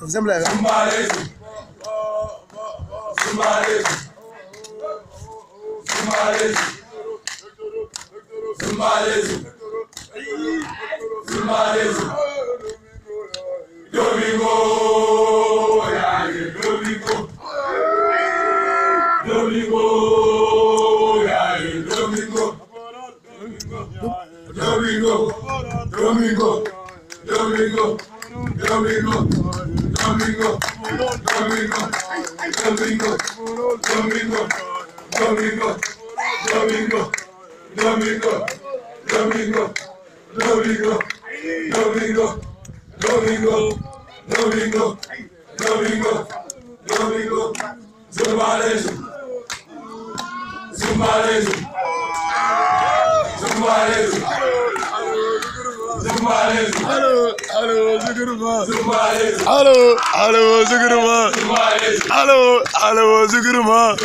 Fizemos leve. Domingo! Domingo! Domingo. Domingo. Domingo. Domingo. Domingo. Domingo. Domingo. Domingo. Domingo. Domingo. Domingo. Domingo. Domingo. Domingo. Domingo. Domingo. Domingo. Domingo. Zumbalezu. Zumbalezu. Zumbalezu. Hello. Hello. zuguruma. Hello. Hello. zuguruma. Hello. Hello. zuguruma.